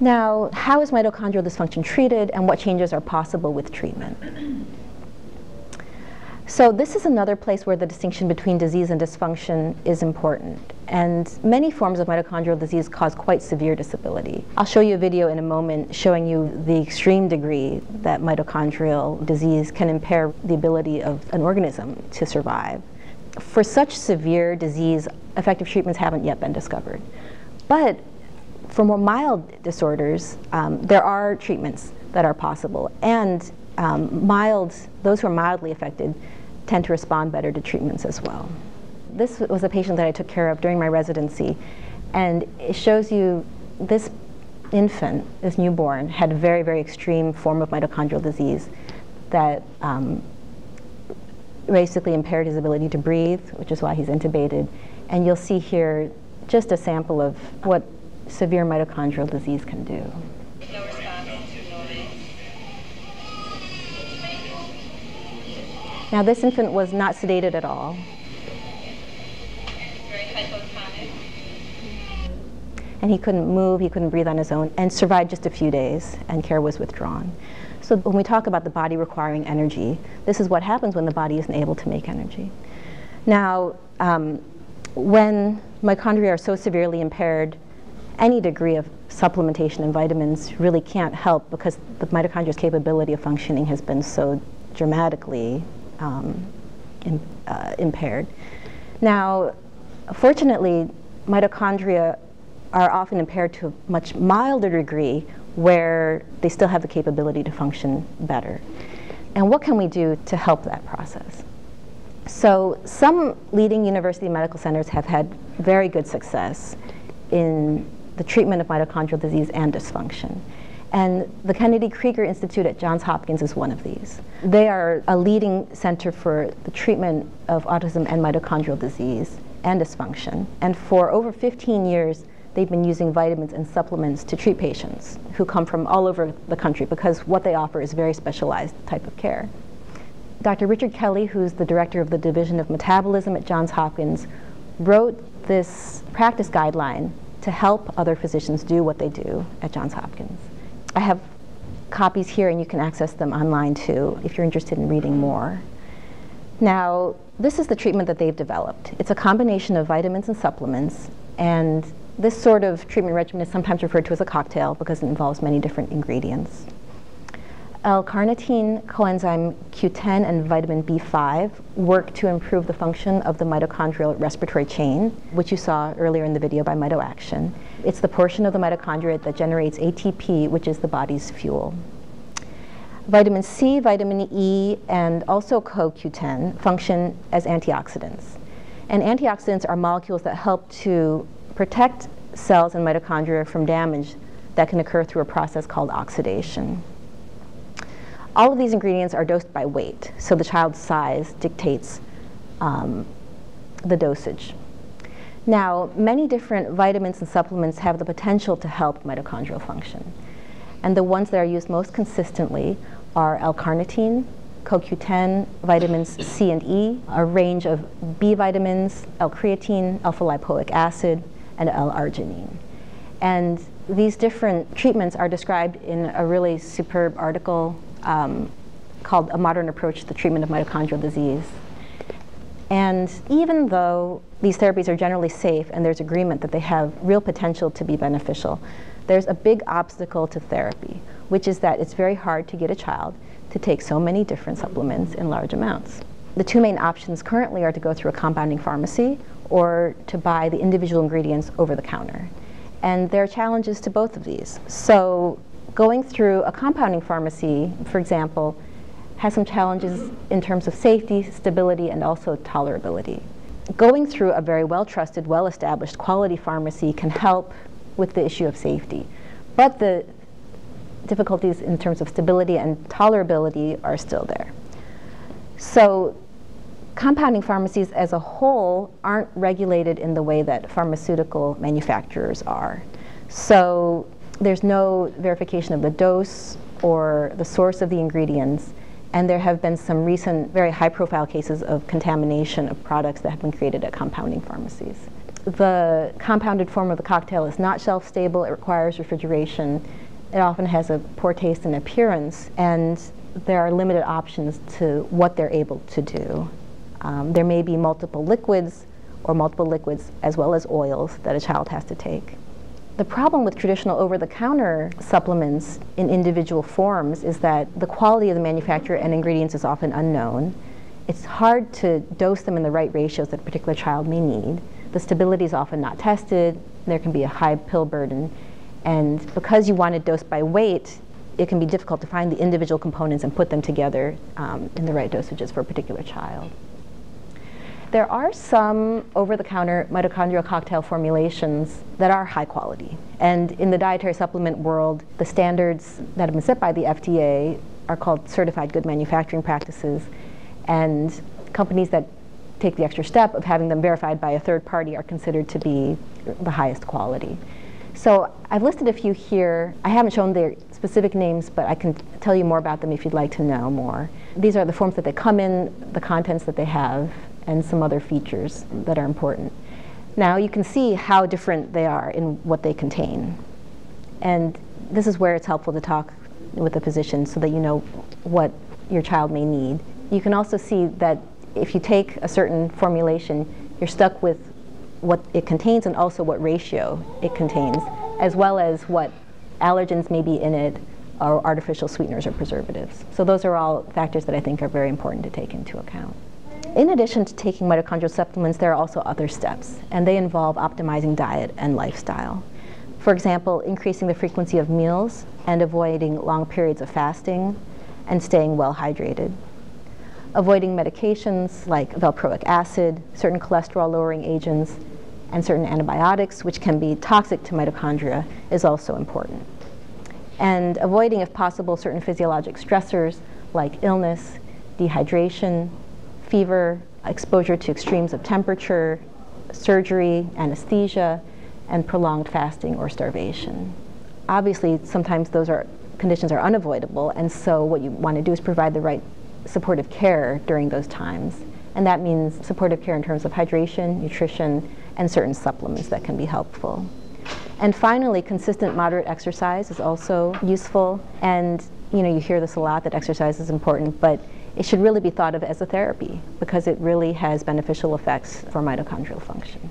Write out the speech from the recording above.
Now, how is mitochondrial dysfunction treated and what changes are possible with treatment? So this is another place where the distinction between disease and dysfunction is important. And many forms of mitochondrial disease cause quite severe disability. I'll show you a video in a moment showing you the extreme degree that mitochondrial disease can impair the ability of an organism to survive. For such severe disease, effective treatments haven't yet been discovered. But for more mild disorders, um, there are treatments that are possible. And um, mild, those who are mildly affected tend to respond better to treatments as well. This was a patient that I took care of during my residency, and it shows you this infant, this newborn, had a very, very extreme form of mitochondrial disease that um, basically impaired his ability to breathe, which is why he's intubated. And you'll see here just a sample of what severe mitochondrial disease can do. Now this infant was not sedated at all. And he couldn't move, he couldn't breathe on his own, and survived just a few days, and care was withdrawn. So when we talk about the body requiring energy, this is what happens when the body isn't able to make energy. Now, um, when mitochondria are so severely impaired, any degree of supplementation and vitamins really can't help because the mitochondria's capability of functioning has been so dramatically um, in, uh, impaired. Now, fortunately, mitochondria are often impaired to a much milder degree where they still have the capability to function better. And what can we do to help that process? So some leading university medical centers have had very good success in the treatment of mitochondrial disease and dysfunction. And the Kennedy Krieger Institute at Johns Hopkins is one of these. They are a leading center for the treatment of autism and mitochondrial disease and dysfunction. And for over 15 years, they've been using vitamins and supplements to treat patients who come from all over the country because what they offer is very specialized type of care. Dr. Richard Kelley, who's the director of the Division of Metabolism at Johns Hopkins, wrote this practice guideline to help other physicians do what they do at Johns Hopkins. I have copies here and you can access them online too if you're interested in reading more. Now, this is the treatment that they've developed. It's a combination of vitamins and supplements and this sort of treatment regimen is sometimes referred to as a cocktail because it involves many different ingredients. L-carnitine, coenzyme Q10, and vitamin B5 work to improve the function of the mitochondrial respiratory chain, which you saw earlier in the video by MitoAction. It's the portion of the mitochondria that generates ATP, which is the body's fuel. Vitamin C, vitamin E, and also CoQ10 function as antioxidants. And antioxidants are molecules that help to protect cells and mitochondria from damage that can occur through a process called oxidation. All of these ingredients are dosed by weight, so the child's size dictates um, the dosage. Now, many different vitamins and supplements have the potential to help mitochondrial function. And the ones that are used most consistently are L-carnitine, CoQ10, vitamins C and E, a range of B vitamins, L-creatine, alpha-lipoic acid, and L-arginine. And these different treatments are described in a really superb article um, called A Modern Approach to the Treatment of Mitochondrial Disease. And even though these therapies are generally safe and there's agreement that they have real potential to be beneficial, there's a big obstacle to therapy, which is that it's very hard to get a child to take so many different supplements in large amounts. The two main options currently are to go through a compounding pharmacy or to buy the individual ingredients over the counter. And there are challenges to both of these. So going through a compounding pharmacy, for example, has some challenges in terms of safety, stability, and also tolerability. Going through a very well-trusted, well-established quality pharmacy can help with the issue of safety. But the difficulties in terms of stability and tolerability are still there. So compounding pharmacies as a whole aren't regulated in the way that pharmaceutical manufacturers are. So there's no verification of the dose or the source of the ingredients, and there have been some recent very high profile cases of contamination of products that have been created at compounding pharmacies. The compounded form of the cocktail is not shelf stable, it requires refrigeration. It often has a poor taste and appearance, and there are limited options to what they're able to do. Um, there may be multiple liquids or multiple liquids as well as oils that a child has to take. The problem with traditional over-the-counter supplements in individual forms is that the quality of the manufacturer and ingredients is often unknown. It's hard to dose them in the right ratios that a particular child may need. The stability is often not tested. There can be a high pill burden. And because you want to dose by weight, it can be difficult to find the individual components and put them together um, in the right dosages for a particular child. There are some over-the-counter mitochondrial cocktail formulations that are high quality. And in the dietary supplement world, the standards that have been set by the FDA are called certified good manufacturing practices. And companies that take the extra step of having them verified by a third party are considered to be the highest quality. So I've listed a few here. I haven't shown their specific names, but I can tell you more about them if you'd like to know more. These are the forms that they come in, the contents that they have, and some other features that are important. Now you can see how different they are in what they contain. And this is where it's helpful to talk with the physician so that you know what your child may need. You can also see that if you take a certain formulation, you're stuck with what it contains and also what ratio it contains, as well as what allergens may be in it or artificial sweeteners or preservatives. So those are all factors that I think are very important to take into account. In addition to taking mitochondrial supplements, there are also other steps, and they involve optimizing diet and lifestyle. For example, increasing the frequency of meals and avoiding long periods of fasting and staying well hydrated. Avoiding medications like valproic acid, certain cholesterol lowering agents, and certain antibiotics, which can be toxic to mitochondria, is also important. And avoiding, if possible, certain physiologic stressors like illness, dehydration, fever, exposure to extremes of temperature, surgery, anesthesia, and prolonged fasting or starvation. Obviously, sometimes those are conditions are unavoidable, and so what you want to do is provide the right supportive care during those times. And that means supportive care in terms of hydration, nutrition, and certain supplements that can be helpful. And finally, consistent moderate exercise is also useful. And you know, you hear this a lot that exercise is important, but it should really be thought of as a therapy because it really has beneficial effects for mitochondrial function.